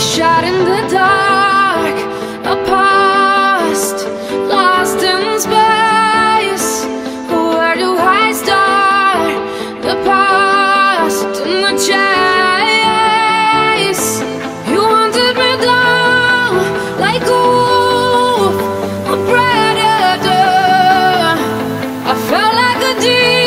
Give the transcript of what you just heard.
shot in the dark A past lost in space. Where do I start? The past and the chase. You hunted me down like a wolf A predator. I felt like a deer